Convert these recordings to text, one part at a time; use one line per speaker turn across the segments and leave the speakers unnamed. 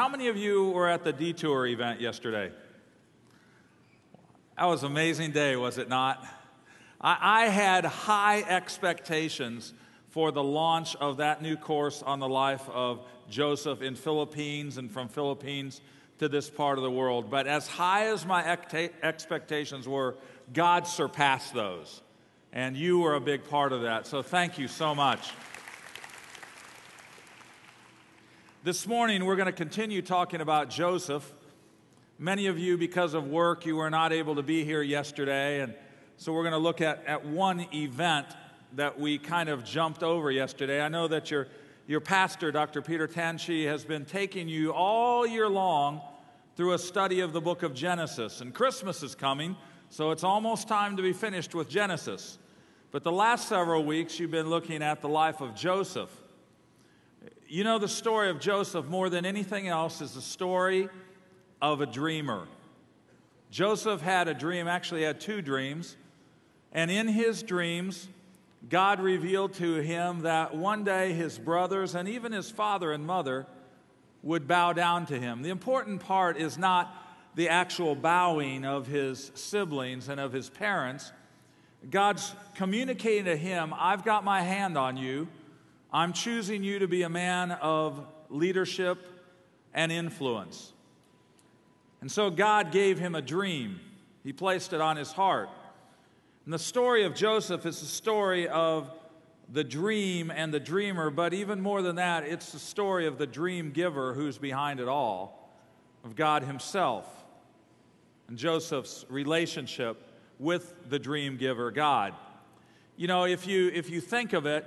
How many of you were at the Detour event yesterday? That was an amazing day, was it not? I, I had high expectations for the launch of that new course on the life of Joseph in Philippines and from Philippines to this part of the world. But as high as my expectations were, God surpassed those. And you were a big part of that. So thank you so much. This morning, we're going to continue talking about Joseph. Many of you, because of work, you were not able to be here yesterday. And so we're going to look at, at one event that we kind of jumped over yesterday. I know that your, your pastor, Dr. Peter Tanchi, has been taking you all year long through a study of the book of Genesis. And Christmas is coming, so it's almost time to be finished with Genesis. But the last several weeks, you've been looking at the life of Joseph. You know, the story of Joseph, more than anything else, is the story of a dreamer. Joseph had a dream, actually, had two dreams. And in his dreams, God revealed to him that one day his brothers and even his father and mother would bow down to him. The important part is not the actual bowing of his siblings and of his parents. God's communicating to him, I've got my hand on you. I'm choosing you to be a man of leadership and influence. And so God gave him a dream, He placed it on his heart. And the story of Joseph is the story of the dream and the dreamer, but even more than that, it's the story of the dream giver who's behind it all, of God Himself, and Joseph's relationship with the dream giver, God. You know, if you, if you think of it,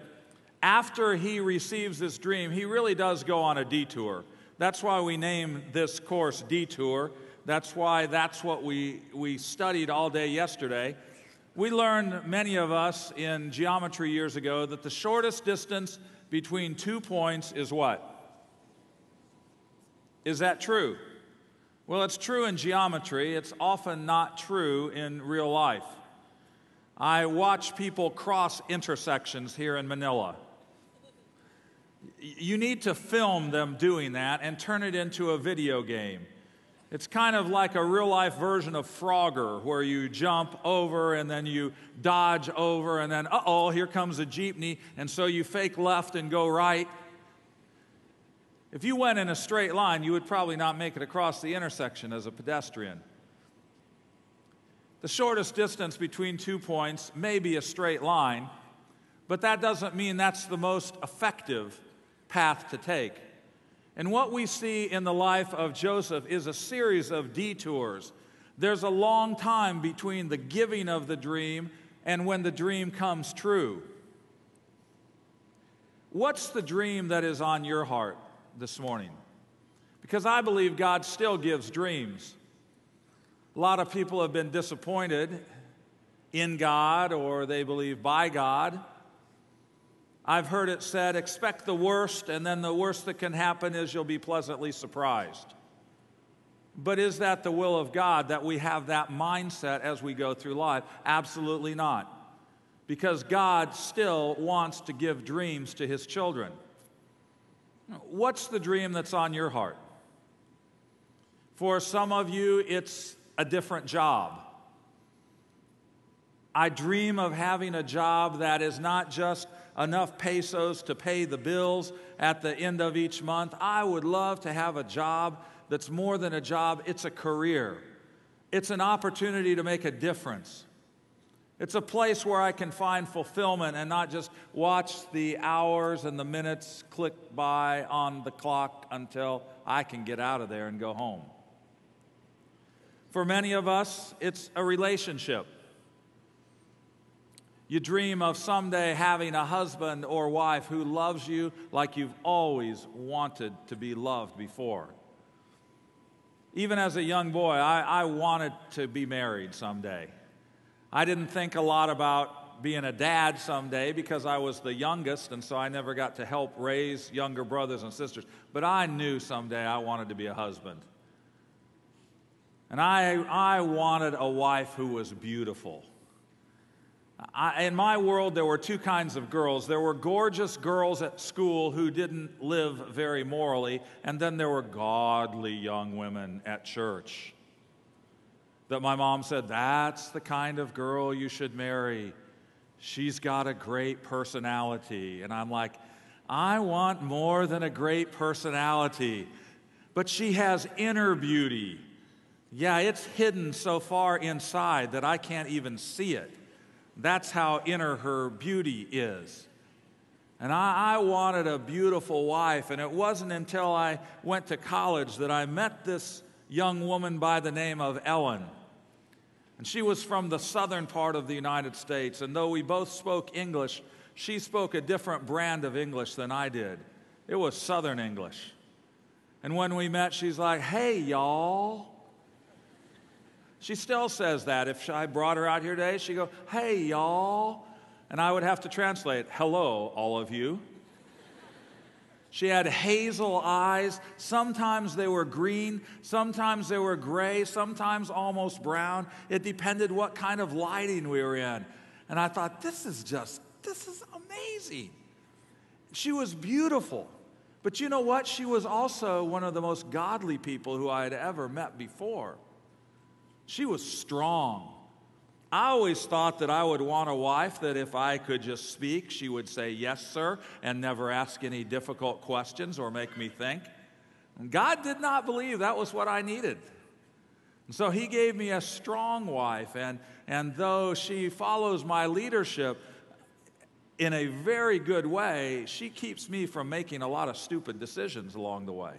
after he receives this dream, he really does go on a detour. That's why we name this course Detour. That's why that's what we, we studied all day yesterday. We learned, many of us in geometry years ago, that the shortest distance between two points is what? Is that true? Well, it's true in geometry, it's often not true in real life. I watch people cross intersections here in Manila. You need to film them doing that and turn it into a video game. It's kind of like a real life version of Frogger, where you jump over and then you dodge over, and then, uh oh, here comes a jeepney, and so you fake left and go right. If you went in a straight line, you would probably not make it across the intersection as a pedestrian. The shortest distance between two points may be a straight line, but that doesn't mean that's the most effective path to take. And what we see in the life of Joseph is a series of detours. There's a long time between the giving of the dream and when the dream comes true. What's the dream that is on your heart this morning? Because I believe God still gives dreams. A lot of people have been disappointed in God or they believe by God. I've heard it said, expect the worst, and then the worst that can happen is you'll be pleasantly surprised. But is that the will of God that we have that mindset as we go through life? Absolutely not. Because God still wants to give dreams to his children. What's the dream that's on your heart? For some of you, it's a different job. I dream of having a job that is not just enough pesos to pay the bills at the end of each month. I would love to have a job that's more than a job, it's a career. It's an opportunity to make a difference. It's a place where I can find fulfillment and not just watch the hours and the minutes click by on the clock until I can get out of there and go home. For many of us, it's a relationship. You dream of someday having a husband or wife who loves you like you've always wanted to be loved before. Even as a young boy, I, I wanted to be married someday. I didn't think a lot about being a dad someday because I was the youngest, and so I never got to help raise younger brothers and sisters. But I knew someday I wanted to be a husband. And I, I wanted a wife who was beautiful. I, in my world, there were two kinds of girls. There were gorgeous girls at school who didn't live very morally, and then there were godly young women at church. That my mom said, That's the kind of girl you should marry. She's got a great personality. And I'm like, I want more than a great personality, but she has inner beauty. Yeah, it's hidden so far inside that I can't even see it. That's how inner her beauty is. And I, I, wanted a beautiful wife, and it wasn't until I went to college that I met this young woman by the name of Ellen. And she was from the southern part of the United States, and though we both spoke English, she spoke a different brand of English than I did. It was Southern English. And when we met, she's like, hey, y'all. She still says that. If I brought her out here today, she'd go, hey, y'all. And I would have to translate, hello, all of you. She had hazel eyes. Sometimes they were green, sometimes they were gray, sometimes almost brown. It depended what kind of lighting we were in. And I thought, this is just, this is amazing. She was beautiful. But you know what? She was also one of the most godly people who I had ever met before. She was strong. I always thought that I would want a wife that if I could just speak, she would say, Yes, sir, and never ask any difficult questions or make me think. And God did not believe that was what I needed. And so He gave me a strong wife, and, and though she follows my leadership in a very good way, she keeps me from making a lot of stupid decisions along the way.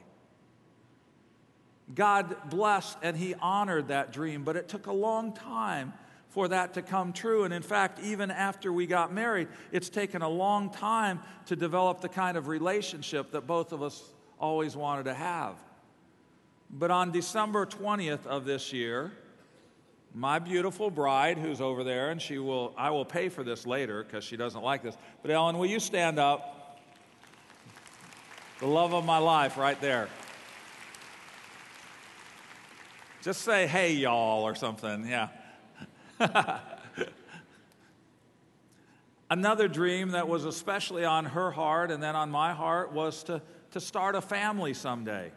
God blessed and He honored that dream, but it took a long time for that to come true. And in fact, even after we got married, it's taken a long time to develop the kind of relationship that both of us always wanted to have. But on December 20th of this year, my beautiful bride, who's over there, and she will, I will pay for this later because she doesn't like this. But Ellen, will you stand up? The love of my life, right there. Just say, hey, y'all, or something. Yeah. Another dream that was especially on her heart and then on my heart was to, to start a family someday.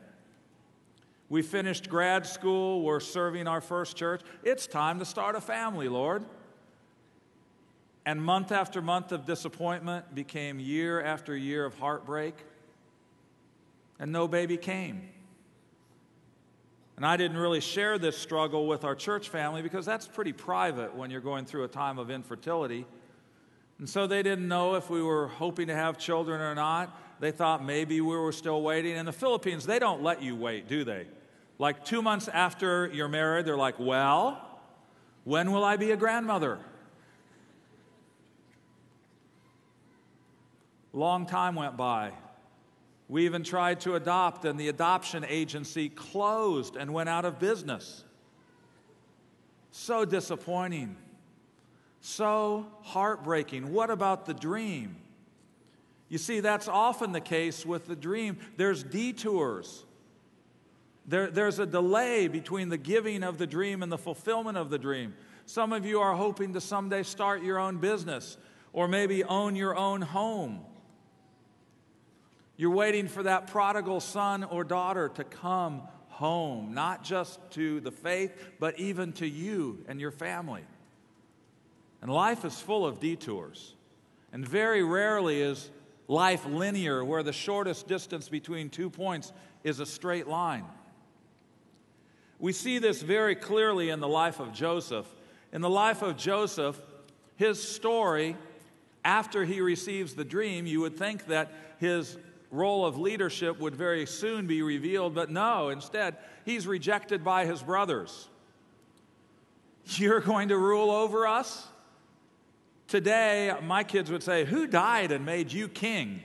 We finished grad school, we're serving our first church. It's time to start a family, Lord. And month after month of disappointment became year after year of heartbreak, and no baby came. And I didn't really share this struggle with our church family because that's pretty private when you're going through a time of infertility. And so they didn't know if we were hoping to have children or not. They thought maybe we were still waiting. In the Philippines, they don't let you wait, do they? Like two months after you're married, they're like, Well, when will I be a grandmother? Long time went by. We even tried to adopt, and the adoption agency closed and went out of business. So disappointing. So heartbreaking. What about the dream? You see, that's often the case with the dream. There's detours. There, there's a delay between the giving of the dream and the fulfillment of the dream. Some of you are hoping to someday start your own business or maybe own your own home. You're waiting for that prodigal son or daughter to come home, not just to the faith, but even to you and your family. And life is full of detours. And very rarely is life linear, where the shortest distance between two points is a straight line. We see this very clearly in the life of Joseph. In the life of Joseph, his story, after he receives the dream, you would think that his role of leadership would very soon be revealed, but no, instead, he's rejected by his brothers. You're going to rule over us? Today, my kids would say, Who died and made you king?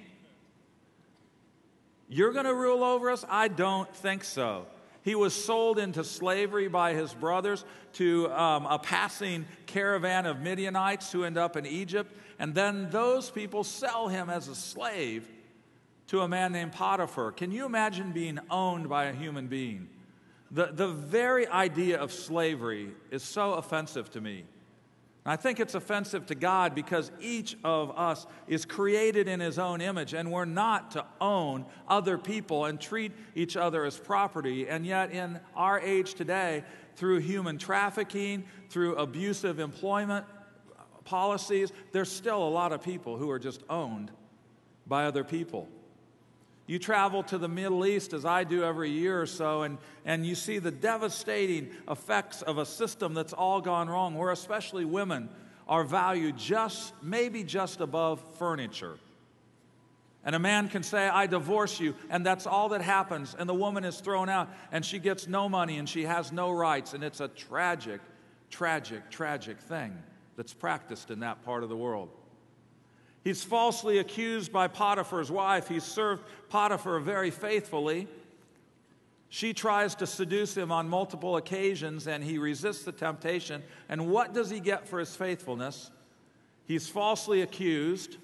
You're going to rule over us? I don't think so. He was sold into slavery by his brothers to um, a passing caravan of Midianites who end up in Egypt. And then those people sell him as a slave to a man named Potiphar. Can you imagine being owned by a human being? The, the very idea of slavery is so offensive to me. I think it's offensive to God because each of us is created in His own image, and we're not to own other people and treat each other as property. And yet, in our age today, through human trafficking, through abusive employment policies, there's still a lot of people who are just owned by other people. You travel to the Middle East, as I do every year or so, and, and you see the devastating effects of a system that's all gone wrong, where especially women are valued just, maybe just above furniture. And a man can say, I divorce you, and that's all that happens. And the woman is thrown out, and she gets no money, and she has no rights. And it's a tragic, tragic, tragic thing that's practiced in that part of the world. He's falsely accused by Potiphar's wife. He's served Potiphar very faithfully. She tries to seduce him on multiple occasions, and he resists the temptation. And what does he get for his faithfulness? He's falsely accused.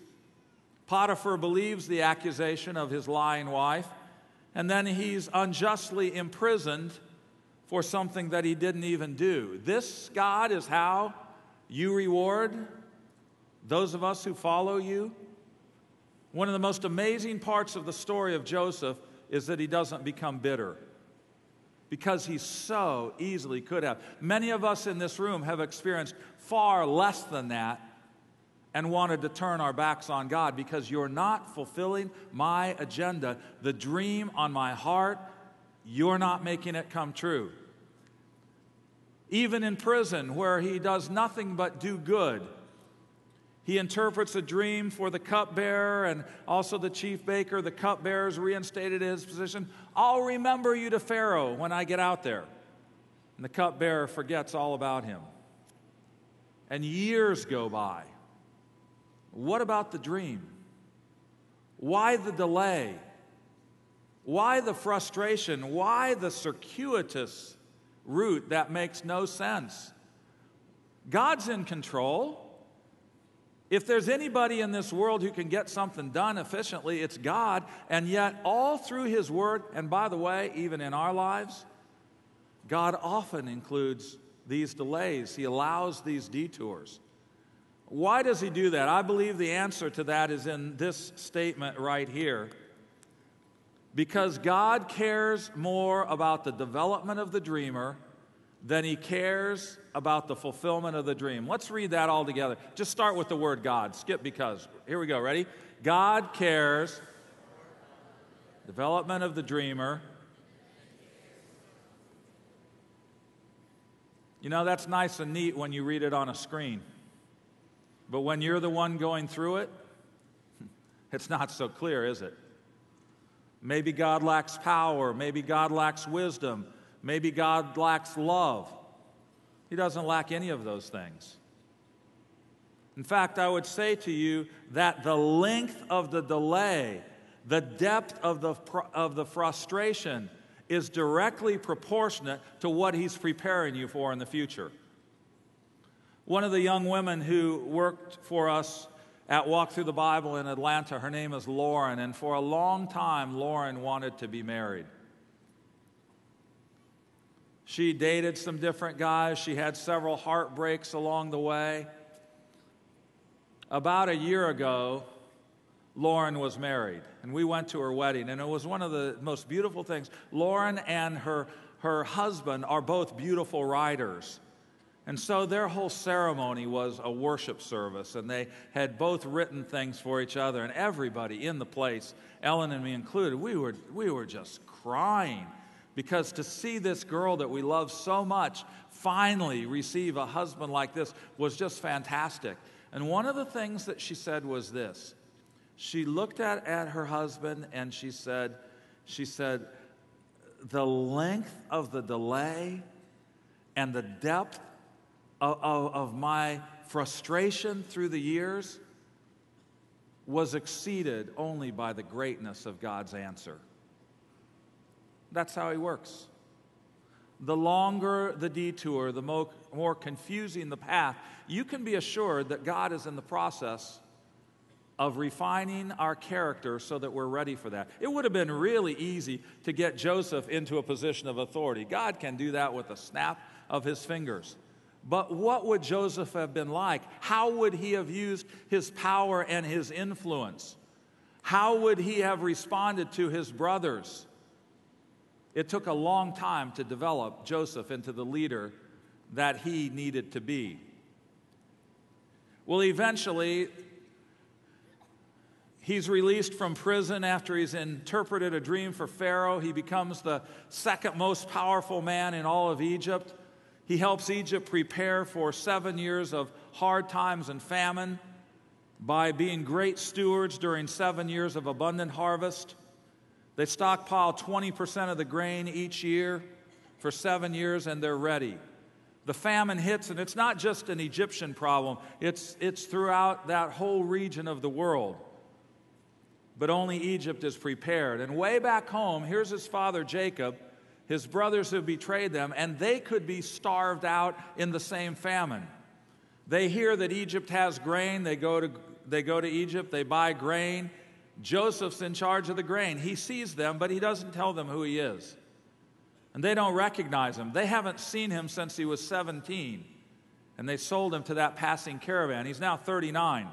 Potiphar believes the accusation of his lying wife, and then he's unjustly imprisoned for something that he didn't even do. This, God, is how you reward those of us who follow you. One of the most amazing parts of the story of Joseph is that he doesn't become bitter because he so easily could have. Many of us in this room have experienced far less than that and wanted to turn our backs on God because you're not fulfilling my agenda. The dream on my heart, you're not making it come true. Even in prison, where he does nothing but do good, he interprets a dream for the cupbearer and also the chief baker. The cupbearer is reinstated in his position. I'll remember you to Pharaoh when I get out there. And the cupbearer forgets all about him. And years go by. What about the dream? Why the delay? Why the frustration? Why the circuitous route that makes no sense? God's in control. If there's anybody in this world who can get something done efficiently, it's God. And yet, all through His Word, and by the way, even in our lives, God often includes these delays. He allows these detours. Why does He do that? I believe the answer to that is in this statement right here. Because God cares more about the development of the dreamer than He cares about the fulfillment of the dream. Let's read that all together. Just start with the word God. Skip because. Here we go. Ready? God cares. Development of the dreamer. You know, that's nice and neat when you read it on a screen. But when you're the one going through it, it's not so clear, is it? Maybe God lacks power. Maybe God lacks wisdom. Maybe God lacks love. He doesn't lack any of those things. In fact, I would say to you that the length of the delay, the depth of the, of the frustration, is directly proportionate to what He's preparing you for in the future. One of the young women who worked for us at Walk Thru the Bible in Atlanta, her name is Lauren, and for a long time, Lauren wanted to be married. She dated some different guys. She had several heartbreaks along the way. About a year ago, Lauren was married, and we went to her wedding, and it was one of the most beautiful things. Lauren and her, her husband are both beautiful writers. And so their whole ceremony was a worship service, and they had both written things for each other, and everybody in the place, Ellen and me included, we were, we were just crying because to see this girl that we love so much finally receive a husband like this was just fantastic. And one of the things that she said was this she looked at, at her husband and she said, she said, the length of the delay and the depth of, of, of my frustration through the years was exceeded only by the greatness of God's answer. That's how he works. The longer the detour, the more, more confusing the path, you can be assured that God is in the process of refining our character so that we're ready for that. It would have been really easy to get Joseph into a position of authority. God can do that with a snap of his fingers. But what would Joseph have been like? How would he have used his power and his influence? How would he have responded to his brothers? It took a long time to develop Joseph into the leader that he needed to be. Well, eventually, He's released from prison after he's interpreted a dream for Pharaoh. He becomes the second most powerful man in all of Egypt. He helps Egypt prepare for seven years of hard times and famine by being great stewards during seven years of abundant harvest. They stockpile 20% of the grain each year for seven years and they're ready. The famine hits, and it's not just an Egyptian problem, it's, it's throughout that whole region of the world but only Egypt is prepared. And way back home, here's his father Jacob. His brothers have betrayed them, and they could be starved out in the same famine. They hear that Egypt has grain. They go to, they go to Egypt, they buy grain. Joseph's in charge of the grain. He sees them, but he doesn't tell them who he is. And they don't recognize him. They haven't seen him since he was 17. And they sold him to that passing caravan. He's now 39.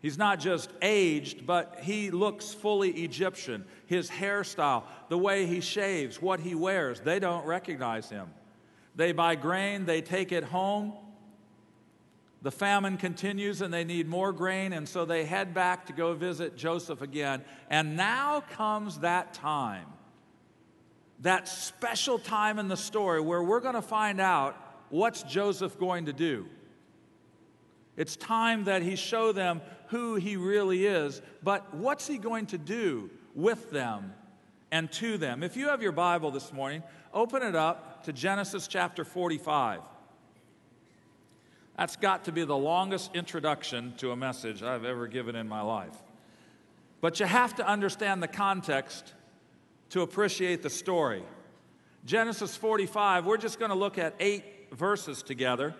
He's not just aged, but he looks fully Egyptian. His hairstyle, the way he shaves, what he wears, they don't recognize him. They buy grain, they take it home. The famine continues and they need more grain, and so they head back to go visit Joseph again. And now comes that time, that special time in the story where we're going to find out what's Joseph going to do. It's time that he show them who he really is, but what's he going to do with them and to them? If you have your Bible this morning, open it up to Genesis chapter 45. That's got to be the longest introduction to a message I've ever given in my life. But you have to understand the context to appreciate the story. Genesis 45, we're just going to look at eight verses together.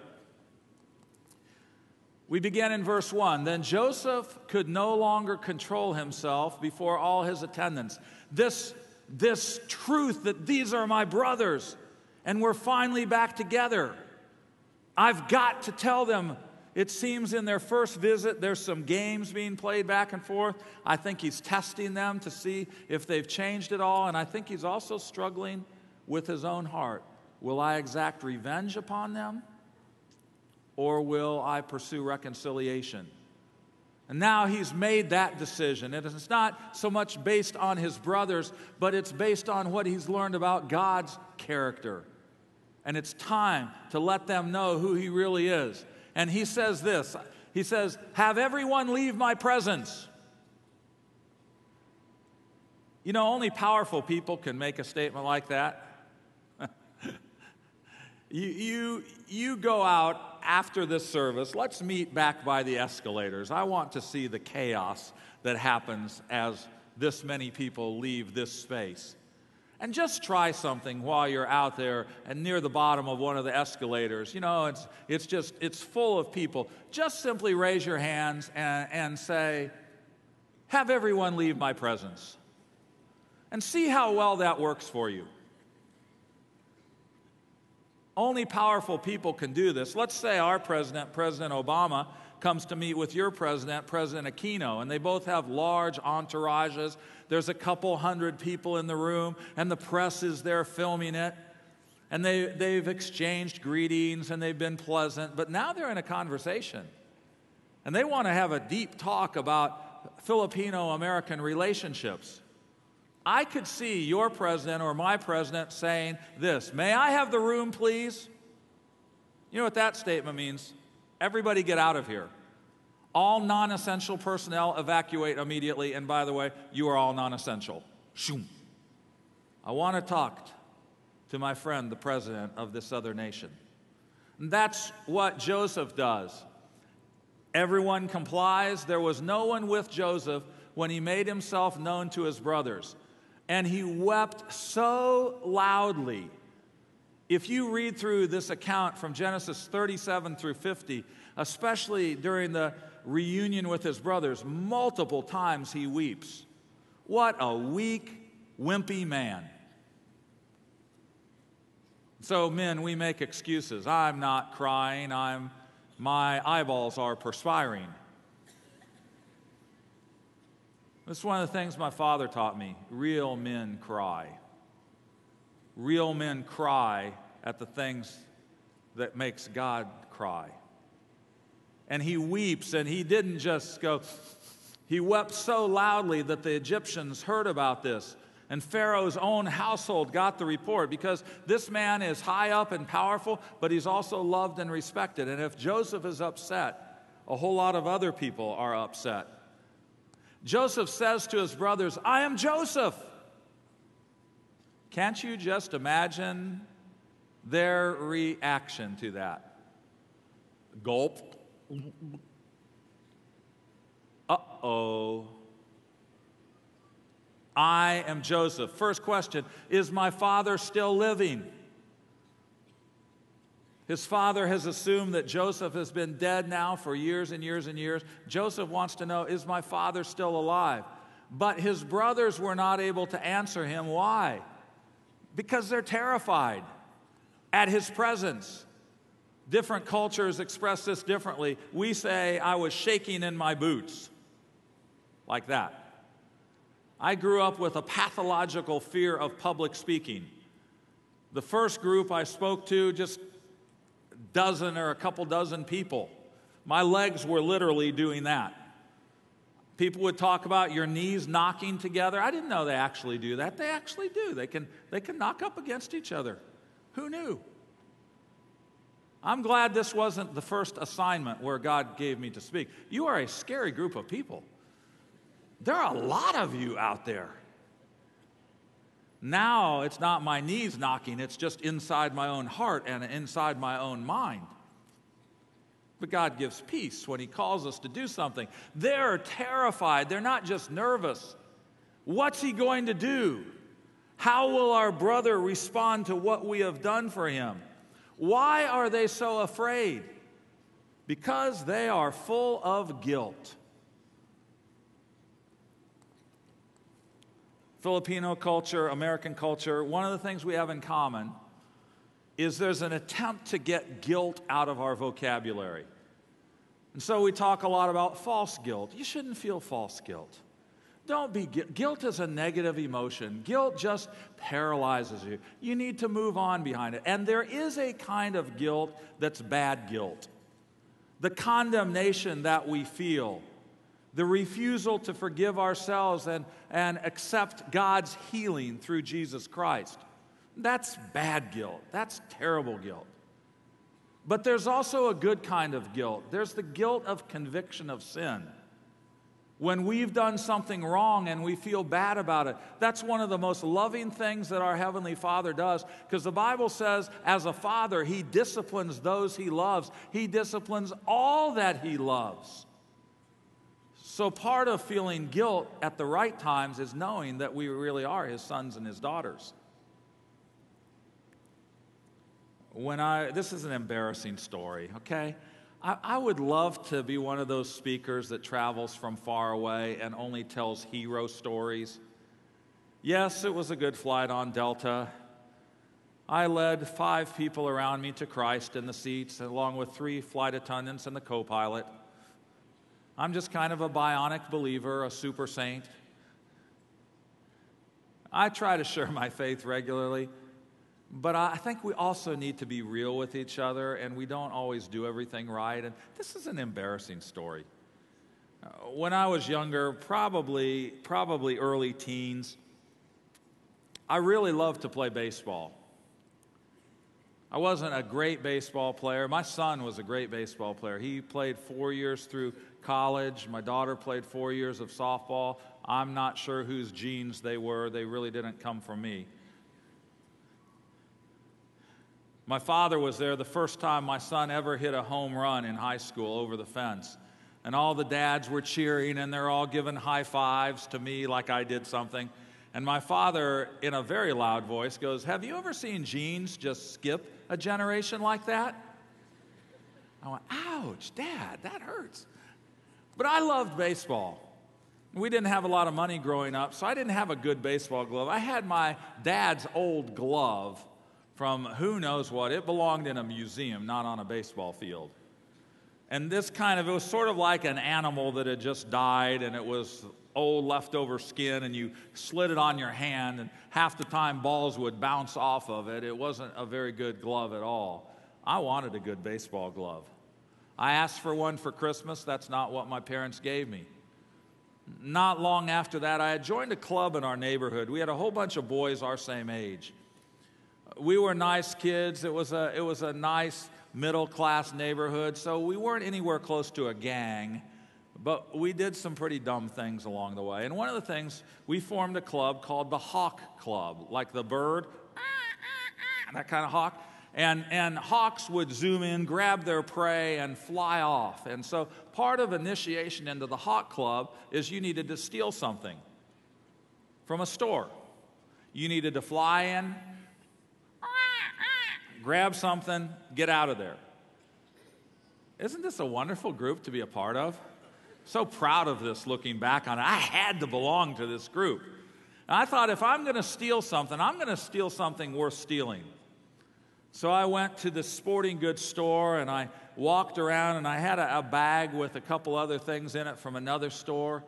We begin in verse 1. Then Joseph could no longer control himself before all his attendants. This, this truth that these are my brothers and we're finally back together. I've got to tell them. It seems in their first visit, there's some games being played back and forth. I think he's testing them to see if they've changed at all. And I think he's also struggling with his own heart. Will I exact revenge upon them? or will I pursue reconciliation? And now he's made that decision. And it's not so much based on his brothers, but it's based on what he's learned about God's character. And it's time to let them know who he really is. And he says this He says, Have everyone leave my presence. You know, only powerful people can make a statement like that. you, you, you go out after this service, let's meet back by the escalators. I want to see the chaos that happens as this many people leave this space. And just try something while you're out there and near the bottom of one of the escalators. You know, it's, it's just, it's full of people. Just simply raise your hands and, and say, Have everyone leave my presence. And see how well that works for you. Only powerful people can do this. Let's say our president, President Obama, comes to meet with your president, President Aquino, and they both have large entourages. There's a couple hundred people in the room, and the press is there filming it. And they, they've exchanged greetings and they've been pleasant, but now they're in a conversation. And they want to have a deep talk about Filipino American relationships. I could see your president or my president saying this May I have the room, please? You know what that statement means? Everybody get out of here. All non essential personnel evacuate immediately. And by the way, you are all non essential. I want to talk to my friend, the president of this other nation. And that's what Joseph does. Everyone complies. There was no one with Joseph when he made himself known to his brothers and he wept so loudly. If you read through this account from Genesis 37 through 50, especially during the reunion with his brothers, multiple times he weeps. What a weak, wimpy man. So, men, we make excuses. I'm not crying, I'm, my eyeballs are perspiring. This is one of the things my father taught me. Real men cry. Real men cry at the things that makes God cry. And he weeps, and he didn't just go, he wept so loudly that the Egyptians heard about this. And Pharaoh's own household got the report because this man is high up and powerful, but he's also loved and respected. And if Joseph is upset, a whole lot of other people are upset. Joseph says to his brothers, I am Joseph. Can't you just imagine their reaction to that? Gulp. Uh oh. I am Joseph. First question Is my father still living? His father has assumed that Joseph has been dead now for years and years and years. Joseph wants to know, Is my father still alive? But his brothers were not able to answer him. Why? Because they're terrified at his presence. Different cultures express this differently. We say, I was shaking in my boots, like that. I grew up with a pathological fear of public speaking. The first group I spoke to, just a dozen or a couple dozen people, my legs were literally doing that. People would talk about your knees knocking together. I didn't know they actually do that. They actually do. They can, they can knock up against each other. Who knew? I'm glad this wasn't the first assignment where God gave me to speak. You are a scary group of people. There are a lot of you out there. Now it's not my knees knocking, it's just inside my own heart and inside my own mind. But God gives peace when He calls us to do something. They're terrified, they're not just nervous. What's He going to do? How will our brother respond to what we have done for him? Why are they so afraid? Because they are full of guilt. Filipino culture, American culture, one of the things we have in common is there's an attempt to get guilt out of our vocabulary. And so we talk a lot about false guilt. You shouldn't feel false guilt. Don't be guilt is a negative emotion. Guilt just paralyzes you. You need to move on behind it. And there is a kind of guilt that's bad guilt. The condemnation that we feel the refusal to forgive ourselves and, and accept God's healing through Jesus Christ. That's bad guilt. That's terrible guilt. But there's also a good kind of guilt. There's the guilt of conviction of sin. When we've done something wrong and we feel bad about it, that's one of the most loving things that our Heavenly Father does because the Bible says, as a father, He disciplines those He loves, He disciplines all that He loves. So, part of feeling guilt at the right times is knowing that we really are his sons and his daughters. When I, this is an embarrassing story, okay? I, I would love to be one of those speakers that travels from far away and only tells hero stories. Yes, it was a good flight on Delta. I led five people around me to Christ in the seats, along with three flight attendants and the co pilot. I'm just kind of a bionic believer, a super saint. I try to share my faith regularly, but I think we also need to be real with each other, and we don't always do everything right. And this is an embarrassing story. Uh, when I was younger, probably, probably early teens, I really loved to play baseball. I wasn't a great baseball player. My son was a great baseball player. He played four years through college. My daughter played four years of softball. I'm not sure whose genes they were, they really didn't come from me. My father was there the first time my son ever hit a home run in high school over the fence. And all the dads were cheering and they're all giving high fives to me like I did something. And my father, in a very loud voice, goes, Have you ever seen genes just skip a generation like that? I went, Ouch, dad, that hurts. But I loved baseball. We didn't have a lot of money growing up, so I didn't have a good baseball glove. I had my dad's old glove from who knows what. It belonged in a museum, not on a baseball field. And this kind of, it was sort of like an animal that had just died and it was old leftover skin and you slid it on your hand and half the time balls would bounce off of it. It wasn't a very good glove at all. I wanted a good baseball glove. I asked for one for Christmas. That's not what my parents gave me. Not long after that, I had joined a club in our neighborhood. We had a whole bunch of boys our same age. We were nice kids. It was a, it was a nice middle class neighborhood, so we weren't anywhere close to a gang, but we did some pretty dumb things along the way. And one of the things, we formed a club called the Hawk Club, like the bird, that kind of hawk. And, and hawks would zoom in, grab their prey, and fly off. And so part of initiation into the Hawk Club is you needed to steal something from a store. You needed to fly in, grab something, get out of there. Isn't this a wonderful group to be a part of? So proud of this looking back on it. I had to belong to this group. And I thought if I'm going to steal something, I'm going to steal something worth stealing. So I went to the sporting goods store and I walked around and I had a, a, bag with a couple other things in it from another store.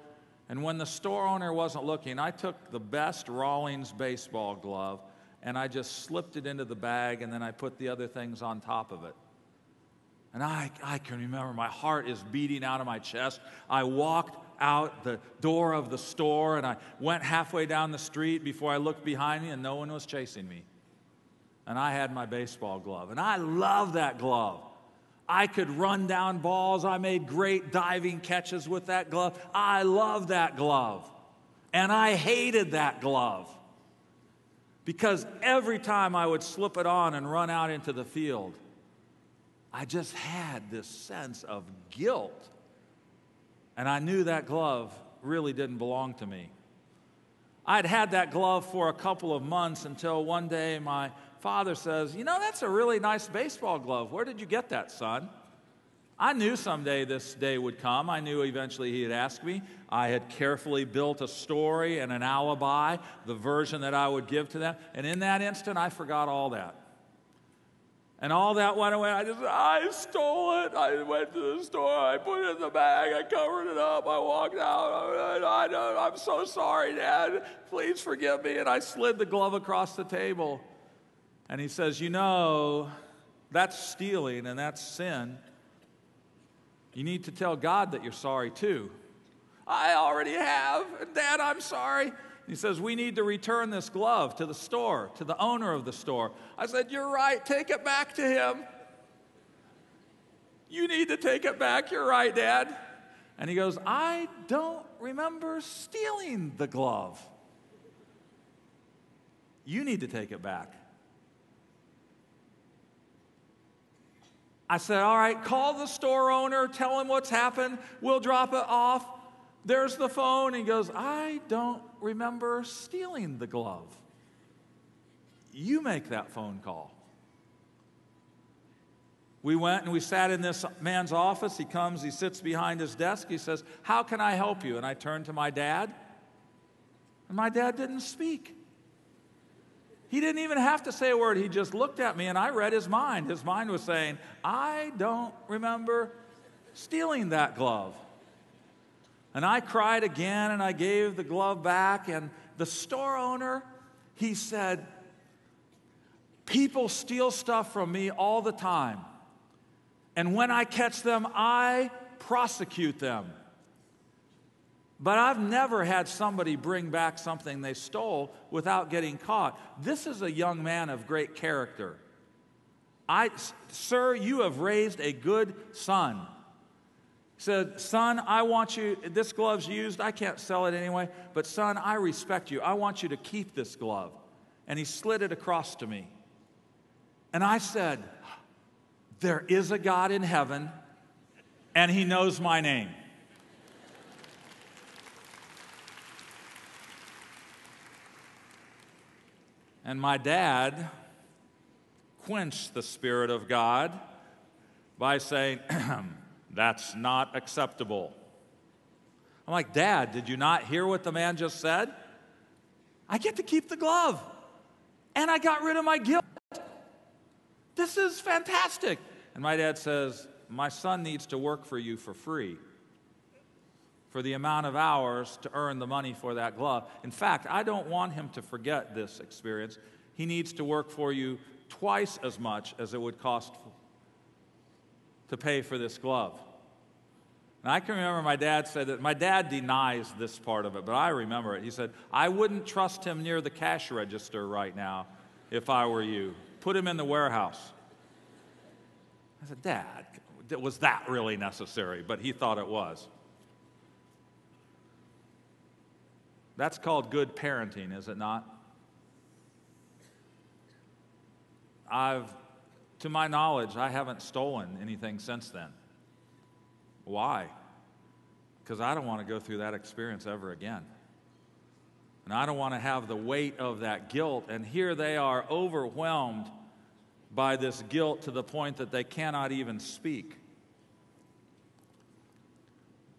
And when the store owner wasn't looking, I took the best Rawlings baseball glove and I just slipped it into the bag and then I put the other things on top of it. And I, I can remember my heart is beating out of my chest. I walked out the door of the store and I went halfway down the street before I looked behind me and no one was chasing me. And I had my baseball glove. And I love that glove. I could run down balls. I made great diving catches with that glove. I love that glove. And I hated that glove because every time I would slip it on and run out into the field, I just had this sense of guilt. And I knew that glove really didn't belong to me. I'd had that glove for a couple of months until one day my father says, You know, that's a really nice baseball glove. Where did you get that, son? I knew someday this day would come. I knew eventually he'd ask me. I had carefully built a story and an alibi, the version that I would give to them. And in that instant, I forgot all that. And all that went away. I just, I stole it. I went to the store. I put it in the bag. I covered it up. I walked out. I, I, I'm so sorry, Dad. Please forgive me. And I slid the glove across the table. And he says, You know, that's stealing and that's sin. You need to tell God that you're sorry too. I already have. Dad, I'm sorry. He says, We need to return this glove to the store, to the owner of the store. I said, You're right. Take it back to him. You need to take it back. You're right, Dad. And he goes, I don't remember stealing the glove. You need to take it back. I said, All right, call the store owner, tell him what's happened, we'll drop it off. There's the phone. He goes, I don't remember stealing the glove. You make that phone call. We went and we sat in this man's office. He comes, he sits behind his desk. He says, How can I help you? And I turned to my dad, and my dad didn't speak. He didn't even have to say a word. He just looked at me and I read his mind. His mind was saying, I don't remember stealing that glove. And I cried again and I gave the glove back. And the store owner, he said, People steal stuff from me all the time. And when I catch them, I prosecute them. But I've never had somebody bring back something they stole without getting caught. This is a young man of great character. I, sir, you have raised a good son. He said, Son, I want you, this glove's used. I can't sell it anyway, but son, I respect you. I want you to keep this glove. And he slid it across to me. And I said, There is a God in heaven, and he knows my name. And my dad quenched the Spirit of God by saying, That's not acceptable. I'm like, Dad, did you not hear what the man just said? I get to keep the glove. And I got rid of my guilt. This is fantastic. And my dad says, My son needs to work for you for free for the amount of hours to earn the money for that glove. In fact, I don't want him to forget this experience. He needs to work for you twice as much as it would cost to pay for this glove. And I can remember my dad said that my dad denies this part of it, but I remember it. He said, I wouldn't trust him near the cash register right now if I were you. Put him in the warehouse. I said, Dad, was that really necessary? But he thought it was. That's called good parenting, is it not? I've, to my knowledge, I haven't stolen anything since then. Why? Because I don't want to go through that experience ever again. And I don't want to have the weight of that guilt. And here they are overwhelmed by this guilt to the point that they cannot even speak.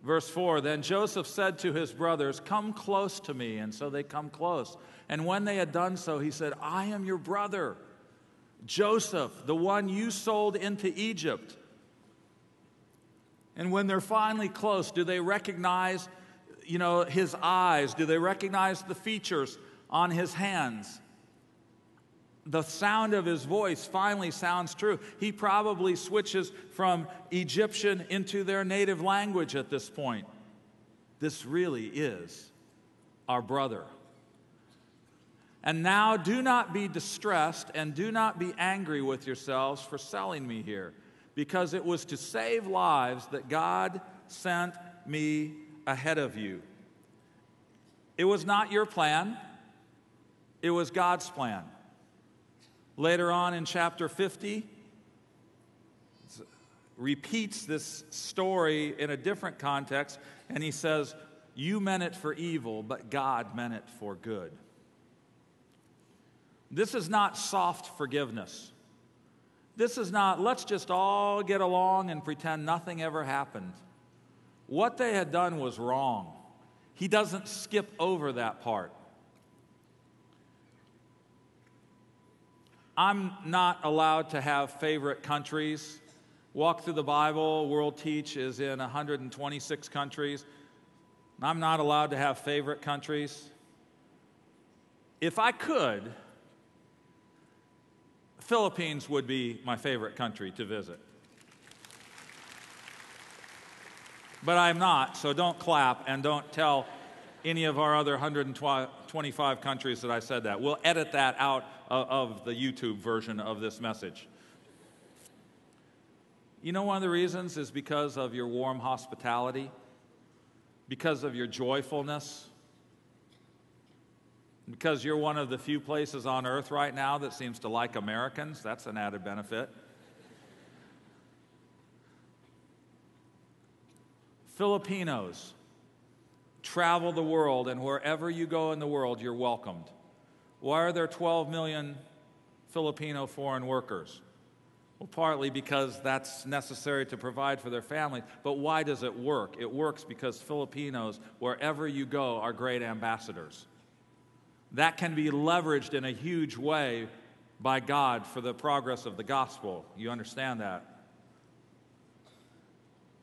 Verse 4 Then Joseph said to his brothers, Come close to me. And so they come close. And when they had done so, he said, I am your brother, Joseph, the one you sold into Egypt. And when they're finally close, do they recognize, you know, his eyes? Do they recognize the features on his hands? The sound of his voice finally sounds true. He probably switches from Egyptian into their native language at this point. This really is our brother. And now do not be distressed and do not be angry with yourselves for selling me here because it was to save lives that God sent me ahead of you. It was not your plan, it was God's plan. Later on in chapter 50, repeats this story in a different context, and he says, You meant it for evil, but God meant it for good. This is not soft forgiveness. This is not, let's just all get along and pretend nothing ever happened. What they had done was wrong. He doesn't skip over that part. I'm not allowed to have favorite countries. Walk Thru the Bible, World Teach is in 126 countries. I'm not allowed to have favorite countries. If I could, Philippines would be my favorite country to visit. But I'm not, so don't clap and don't tell any of our other 125 countries that I said that. We'll edit that out Uh, of, the YouTube version of this message. You know, one of the reasons is because of your warm hospitality, because of your joyfulness, because you're one of the few places on earth right now that seems to like Americans, that's an added benefit. Filipinos travel the world, and wherever you go in the world, you're welcomed. Why are there 12 million Filipino foreign workers? Well, partly because that's necessary to provide for their families, but why does it work? It works because Filipinos, wherever you go, are great ambassadors that can be leveraged in a huge way by God for the progress of the gospel. You understand that?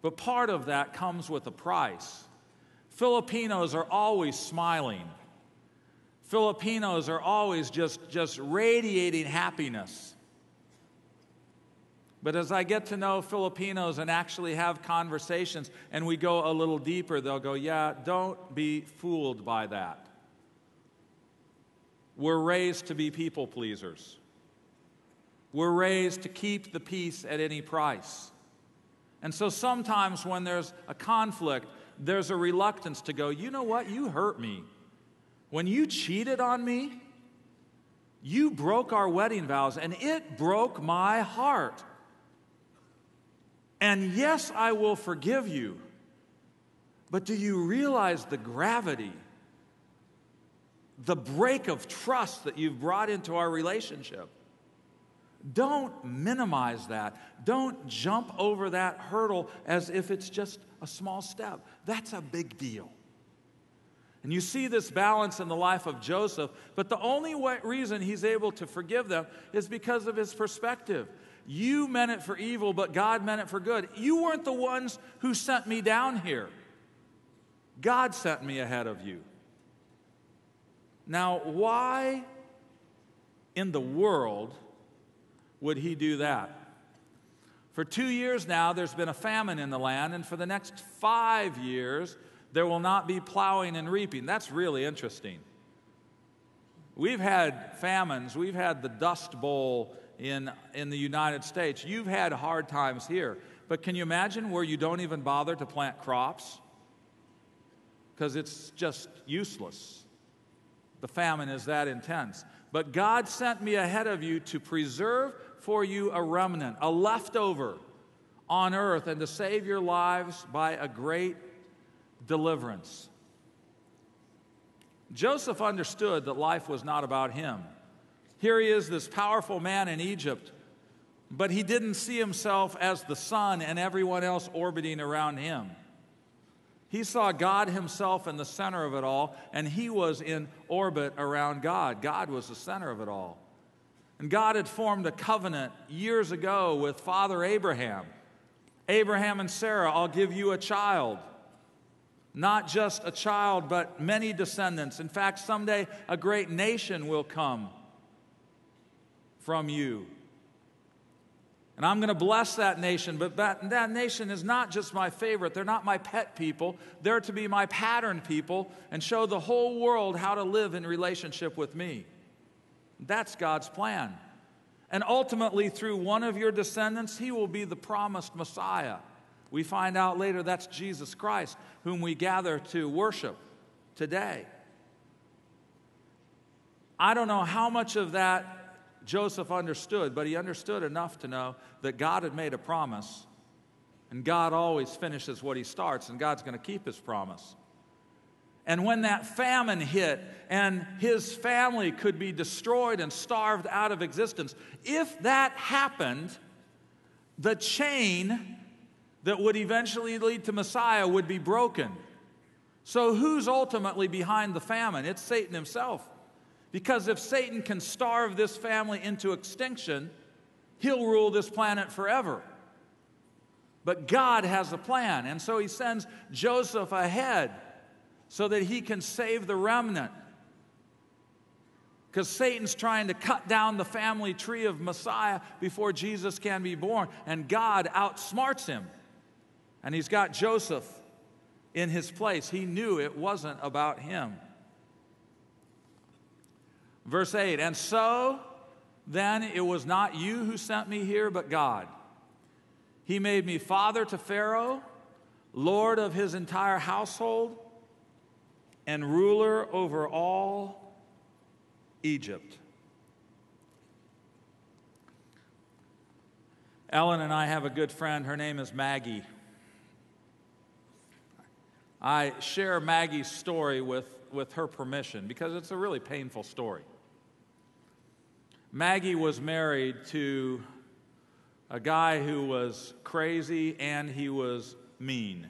But part of that comes with a price. Filipinos are always smiling. Filipinos are always just, just radiating happiness. But as I get to know Filipinos and actually have conversations and we go a little deeper, they'll go, Yeah, don't be fooled by that. We're raised to be people pleasers. We're raised to keep the peace at any price. And so sometimes when there's a conflict, there's a reluctance to go, you know what? You hurt me. When you cheated on me, you broke our wedding vows, and it broke my heart. And yes, I will forgive you. But do you realize the gravity the break of trust that you've brought into our relationship. Don't minimize that. Don't jump over that hurdle as if it's just a small step. That's a big deal. And you see this balance in the life of Joseph, but the only way, reason he's able to forgive them is because of his perspective. You meant it for evil, but God meant it for good. You weren't the ones who sent me down here. God sent me ahead of you. Now, why in the world would he do that? For two years now, there's been a famine in the land, and for the next five years, there will not be plowing and reaping. That's really interesting. We've had famines, we've had the Dust Bowl in, in the United States. You've had hard times here. But can you imagine where you don't even bother to plant crops? Because it's just useless. The famine is that intense. But God sent me ahead of you to preserve for you a remnant, a leftover on earth, and to save your lives by a great deliverance. Joseph understood that life was not about him. Here he is, this powerful man in Egypt, but he didn't see himself as the sun and everyone else orbiting around him. He saw God himself in the center of it all, and he was in orbit around God. God was the center of it all. And God had formed a covenant years ago with Father Abraham. Abraham and Sarah, I'll give you a child. Not just a child, but many descendants. In fact, someday a great nation will come from you. And I'm going to bless that nation, but that, that nation is not just my favorite. They're not my pet people. They're to be my pattern people and show the whole world how to live in relationship with me. That's God's plan. And ultimately, through one of your descendants, he will be the promised Messiah. We find out later that's Jesus Christ, whom we gather to worship today. I don't know how much of that Joseph understood, but he understood enough to know that God had made a promise, and God always finishes what he starts, and God's going to keep his promise. And when that famine hit and his family could be destroyed and starved out of existence, if that happened, the chain that would eventually lead to Messiah would be broken. So, who's ultimately behind the famine? It's Satan himself. Because if Satan can starve this family into extinction, he'll rule this planet forever. But God has a plan, and so he sends Joseph ahead so that he can save the remnant. Because Satan's trying to cut down the family tree of Messiah before Jesus can be born, and God outsmarts him. And he's got Joseph in his place. He knew it wasn't about him. Verse 8, and so then it was not you who sent me here, but God. He made me father to Pharaoh, lord of his entire household, and ruler over all Egypt. Ellen and I have a good friend. Her name is Maggie. I share Maggie's story with, with her permission because it's a really painful story. Maggie was married to a guy who was crazy and he was mean.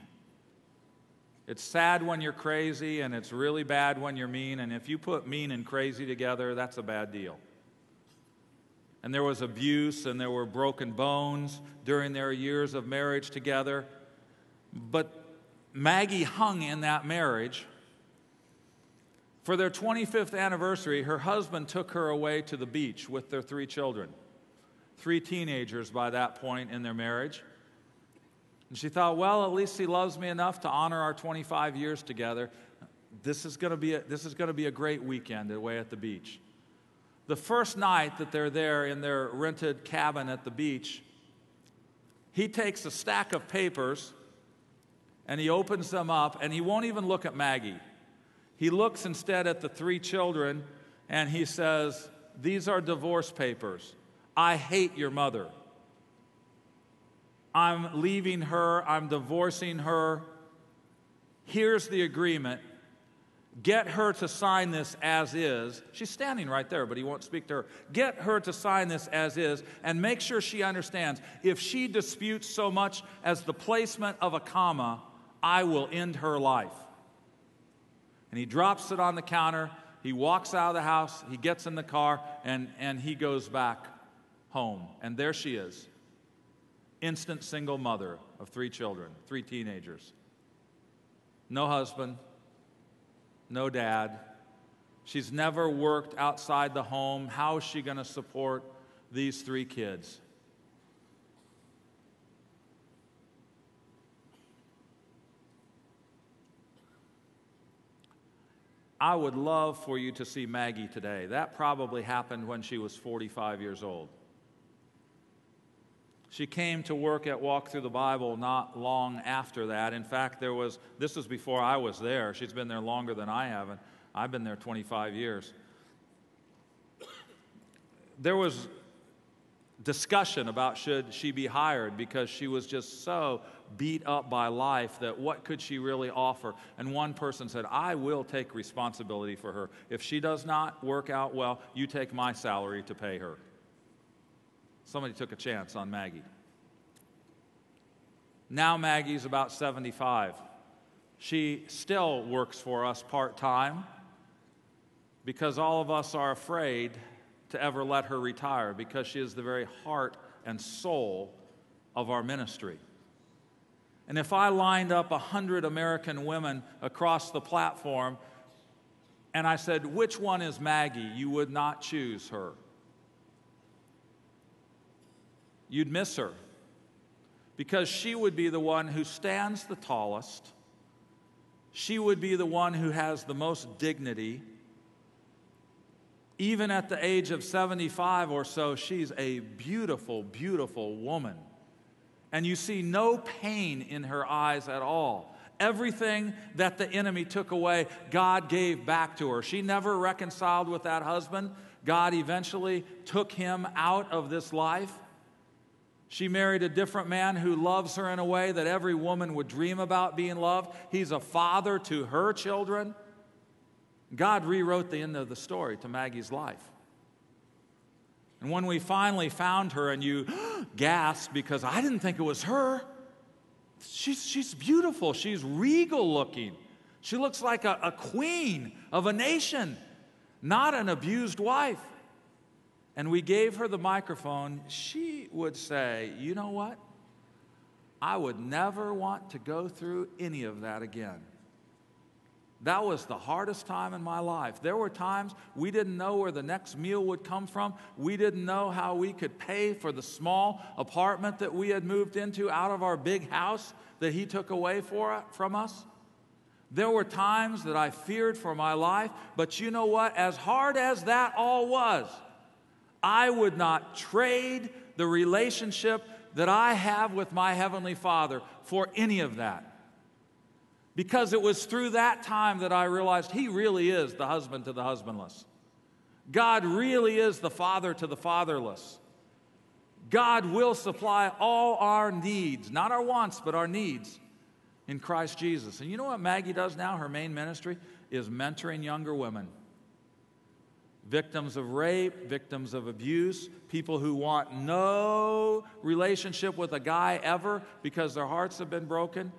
It's sad when you're crazy, and it's really bad when you're mean. And if you put mean and crazy together, that's a bad deal. And there was abuse, and there were broken bones during their years of marriage together. But Maggie hung in that marriage for their 25th anniversary, her husband took her away to the beach with their three children, three teenagers by that point in their marriage. And she thought, well, at least he loves me enough to honor our 25 years together. This is going to be a, this is going to be a great weekend away at the beach. The first night that they're there in their rented cabin at the beach, he takes a stack of papers and he opens them up and he won't even look at Maggie. He looks instead at the three children and he says, These are divorce papers. I hate your mother. I'm leaving her, I'm divorcing her. Here's the agreement. Get her to sign this as is. She's standing right there, but he won't speak to her. Get her to sign this as is and make sure she understands if she disputes so much as the placement of a comma, I will end her life and he drops it on the counter. He walks out of the house, he gets in the car, and, and he goes back home. And there she is, instant single mother of three children, three teenagers. No husband, no dad. She's never worked outside the home. How is she going to support these three kids? I would love for you to see Maggie today. That probably happened when she was 45 years old. She came to work at Walk Thru the Bible not long after that. In fact, there was this was before I was there. She's been there longer than I have, and I've been there 25 years. There was discussion about should she be hired because she was just so beat up by life that what could she really offer? And one person said i will take responsibility for her. If she does not work out well you take my salary to pay her. Somebody took a chance on maggie. Now maggie's about 75 she still works for us part-time because all of us are afraid to ever let her retire because she is the very heart and soul of our ministry. And if I lined up 100 American women across the platform and I said, Which one is Maggie? you would not choose her. You'd miss her because she would be the one who stands the tallest. She would be the one who has the most dignity even at the age of 75 or so, she's a beautiful, beautiful woman. And you see no pain in her eyes at all. Everything that the enemy took away, God gave back to her. She never reconciled with that husband. God eventually took him out of this life. She married a different man who loves her in a way that every woman would dream about being loved. He's a father to her children. God rewrote the end of the story to Maggie's life. And when we finally found her, and you gasped because I didn't think it was her, she's, she's beautiful. She's regal looking. She looks like a, a queen of a nation, not an abused wife. And we gave her the microphone. She would say, You know what? I would never want to go through any of that again. That was the hardest time in my life. There were times we didn't know where the next meal would come from. We didn't know how we could pay for the small apartment that we had moved into out of our big house that he took away for, from us. There were times that I feared for my life, but you know what? As hard as that all was, I would not trade the relationship that I have with my Heavenly Father for any of that because it was through that time that I realized He really is the husband to the husbandless. God really is the father to the fatherless. God will supply all our needs, not our wants, but our needs in Christ Jesus. And you know what Maggie does now? Her main ministry is mentoring younger women. Victims of rape, victims of abuse, people who want no relationship with a guy ever because their hearts have been broken.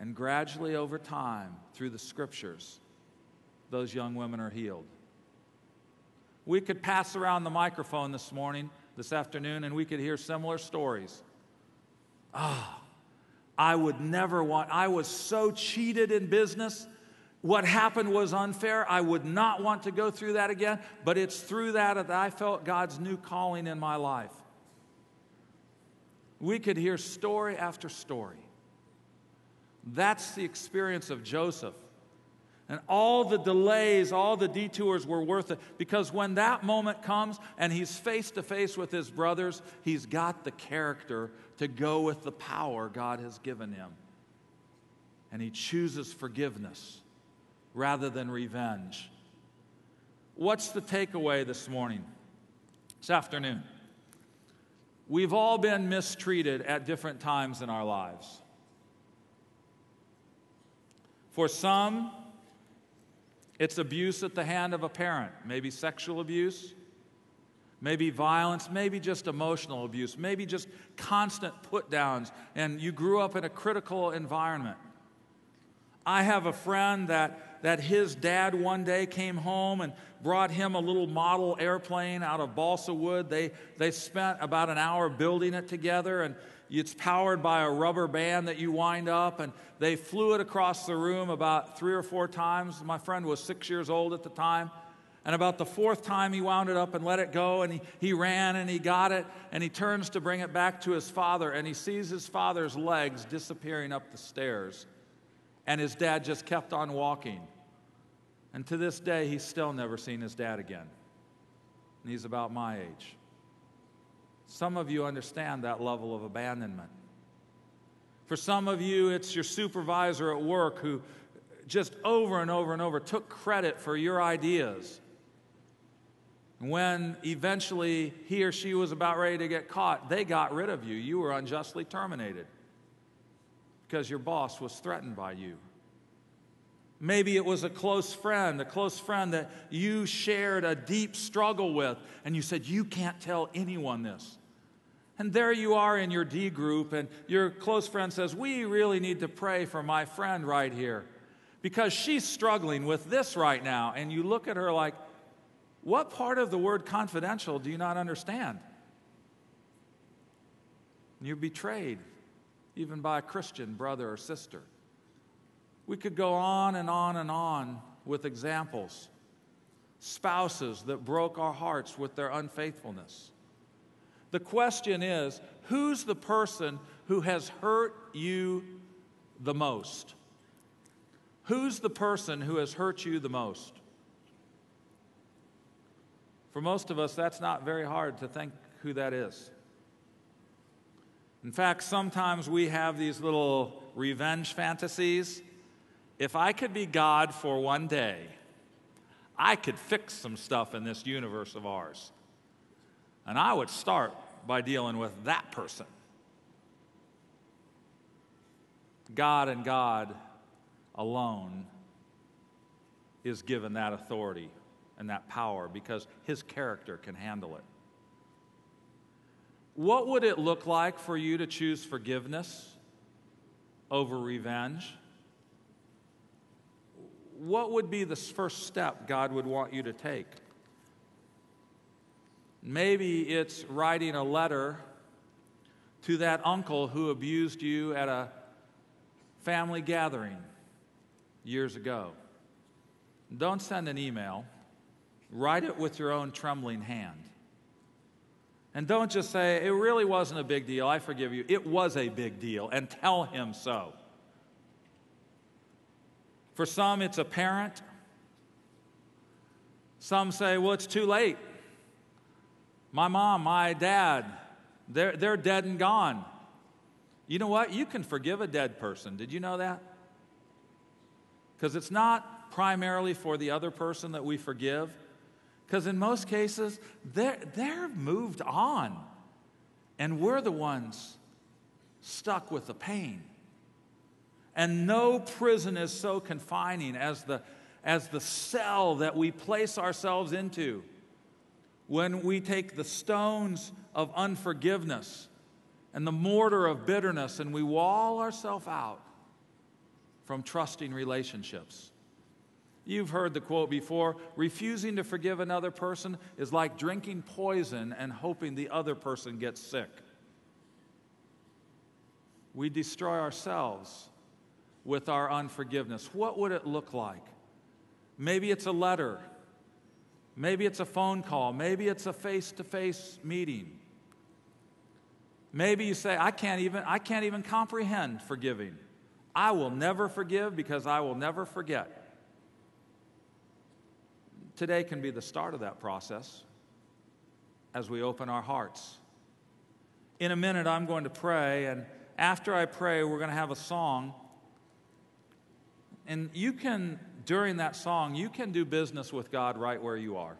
And gradually, over time, through the scriptures, those young women are healed. We could pass around the microphone this morning, this afternoon, and we could hear similar stories. Ah, oh, I would never want, I was so cheated in business. What happened was unfair. I would not want to go through that again, but it's through that that I felt God's new calling in my life. We could hear story after story. That's the experience of Joseph. And all the delays, all the detours were worth it because when that moment comes and he's face to face with his brothers, he's got the character to go with the power God has given him. And he chooses forgiveness rather than revenge. What's the takeaway this morning, this afternoon? We've all been mistreated at different times in our lives. For some, it's abuse at the hand of a parent, maybe sexual abuse, maybe violence, maybe just emotional abuse, maybe just constant put downs, and you grew up in a critical environment. I have a friend that that his dad one day came home and brought him a little model airplane out of balsa wood. They, they spent about an hour building it together, and it's powered by a rubber band that you wind up, and they flew it across the room about three or four times. My friend was six years old at the time. And about the fourth time, he wound it up and let it go, and he, he ran and he got it, and he turns to bring it back to his father, and he sees his father's legs disappearing up the stairs. And his dad just kept on walking. And to this day, he's still never seen his dad again. And he's about my age. Some of you understand that level of abandonment. For some of you, it's your supervisor at work who just over and over and over took credit for your ideas when eventually he or she was about ready to get caught, they got rid of you. You were unjustly terminated because your boss was threatened by you. Maybe it was a close friend, a close friend that you shared a deep struggle with, and you said, You can't tell anyone this. And there you are in your D group, and your close friend says, We really need to pray for my friend right here because she's struggling with this right now. And you look at her like, what part of the word confidential do you not understand? You're betrayed, even by a Christian brother or sister. We could go on and on and on with examples. Spouses that broke our hearts with their unfaithfulness. The question is who's the person who has hurt you the most? Who's the person who has hurt you the most? For most of us, that's not very hard to think who that is. In fact, sometimes we have these little revenge fantasies. If I could be God for one day, I could fix some stuff in this universe of ours. And I would start by dealing with that person. God and God alone is given that authority and that power because his character can handle it. What would it look like for you to choose forgiveness over revenge? What would be the first step God would want you to take? Maybe it's writing a letter to that uncle who abused you at a family gathering years ago. Don't send an email. Write it with your own trembling hand. And don't just say, it really wasn't a big deal, I forgive you. It was a big deal, and tell him so. For some, it's a parent. Some say, well, it's too late. My mom, my dad, they're, they're dead and gone. You know what? You can forgive a dead person. Did you know that? Because it's not primarily for the other person that we forgive, because in most cases, they're, they're moved on. And we're the ones stuck with the pain. And no prison is so confining as the, as the cell that we place ourselves into when we take the stones of unforgiveness and the mortar of bitterness and we wall ourselves out from trusting relationships. You've heard the quote before refusing to forgive another person is like drinking poison and hoping the other person gets sick. We destroy ourselves with our unforgiveness. What would it look like? Maybe it's a letter. Maybe it's a phone call. Maybe it's a face to face meeting. Maybe you say, I can't, even, I can't even comprehend forgiving. I will never forgive because I will never forget. Today can be the start of that process as we open our hearts. In a minute, I'm going to pray, and after I pray, we're going to have a song. And you can, during that song, you can do business with God right where you are.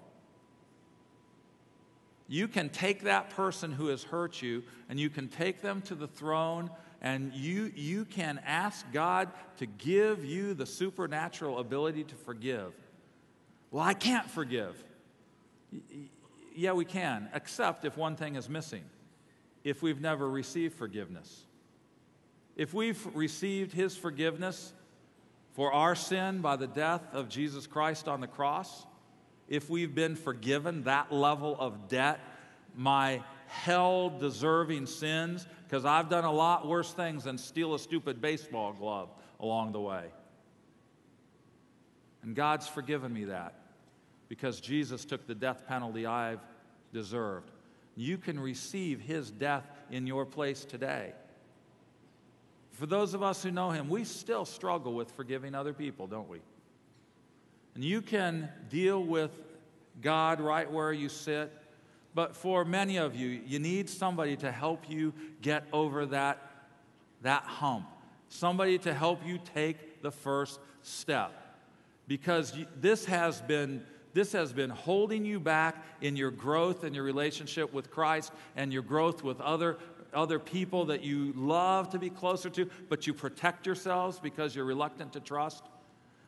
You can take that person who has hurt you and you can take them to the throne and you, you can ask God to give you the supernatural ability to forgive. Well, I can't forgive. Yeah, we can, except if one thing is missing if we've never received forgiveness. If we've received His forgiveness for our sin by the death of Jesus Christ on the cross, if we've been forgiven that level of debt, my hell deserving sins, because I've done a lot worse things than steal a stupid baseball glove along the way. And God's forgiven me that because Jesus took the death penalty I've deserved. You can receive his death in your place today. For those of us who know him, we still struggle with forgiving other people, don't we? And you can deal with God right where you sit, but for many of you, you need somebody to help you get over that, that hump, somebody to help you take the first step. Because this has been this has been holding you back in your growth and your relationship with Christ and your growth with other, other people that you love to be closer to, but you protect yourselves because you're reluctant to trust.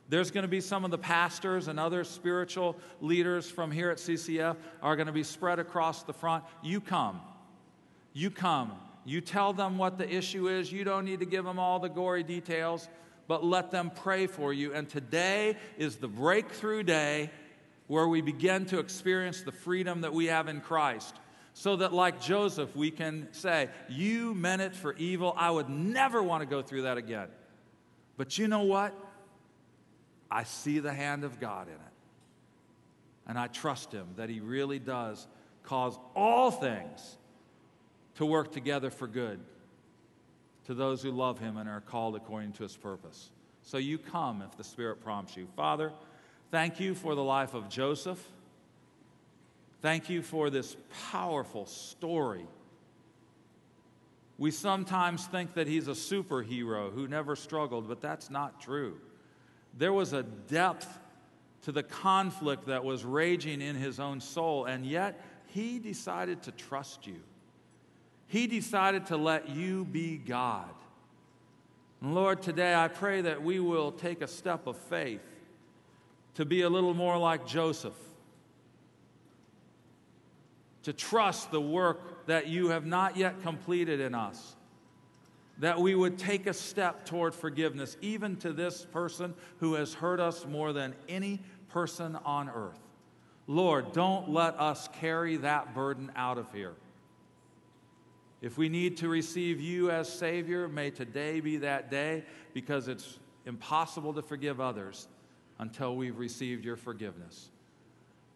There's going to be some of the pastors and other spiritual leaders from here at CCF are going to be spread across the front. You come. You come. You tell them what the issue is. You don't need to give them all the gory details, but let them pray for you. And today is the breakthrough day where we begin to experience the freedom that we have in Christ. So that, like Joseph, we can say, You meant it for evil. I would never want to go through that again. But you know what? I see the hand of God in it. And I trust Him that He really does cause all things to work together for good to those who love Him and are called according to His purpose. So you come if the Spirit prompts you. Father, Thank you for the life of Joseph. Thank you for this powerful story. We sometimes think that he's a superhero who never struggled, but that's not true. There was a depth to the conflict that was raging in his own soul, and yet he decided to trust you. He decided to let you be God. And Lord, today I pray that we will take a step of faith to be a little more like Joseph, to trust the work that you have not yet completed in us, that we would take a step toward forgiveness, even to this person who has hurt us more than any person on earth. Lord, don't let us carry that burden out of here. If we need to receive you as Savior, may today be that day because it's impossible to forgive others until we've received your forgiveness.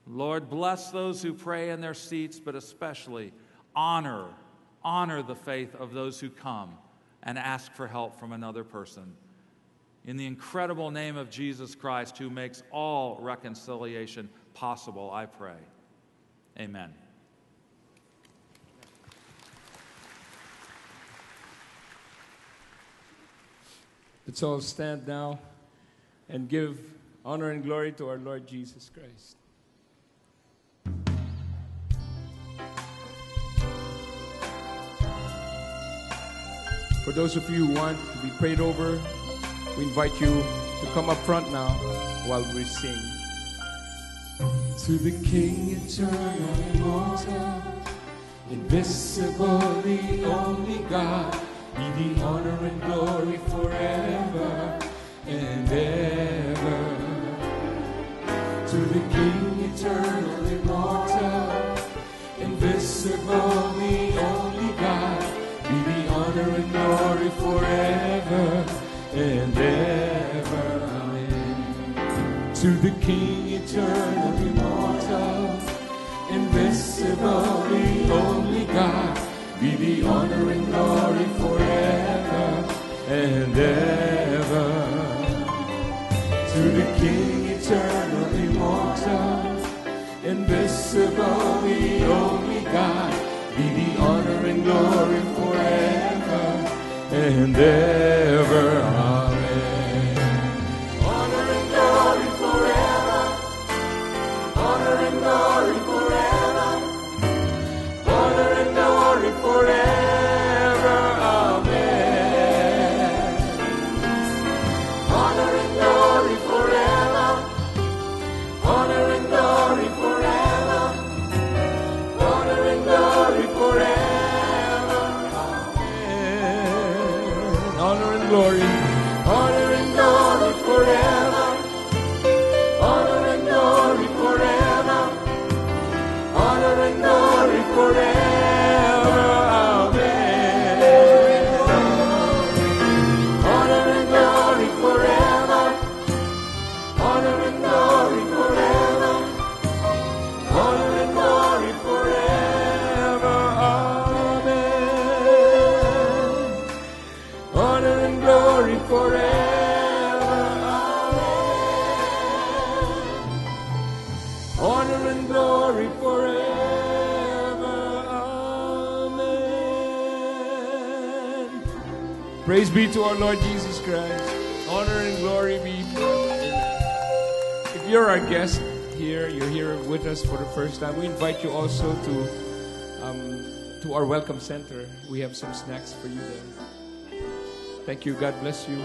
Lord, bless those who pray in their seats, but especially honor, honor the faith of those who come and ask for help from another person. In the incredible name of Jesus Christ, who makes all reconciliation possible, I pray. Amen.
Let's all stand now and give Honor and glory to our Lord Jesus Christ. For those of you who want to be prayed over, we invite you to come up front now while we sing.
To the King eternal, immortal, invisible, the only God, be the honor and glory forever and ever to the King, eternal, immortal, invisible, the honor and glory forever and ever. Amen. To the King, eternal, immortal, invisible, the only God, be the honor and glory forever and ever. To the King, eternal, and ever. To our Lord Jesus Christ. Honor and glory be. Amen. If you're our guest here, you're here with us for the first time, we invite you also to um, to our welcome center. We have some snacks for you there. Thank you. God bless you.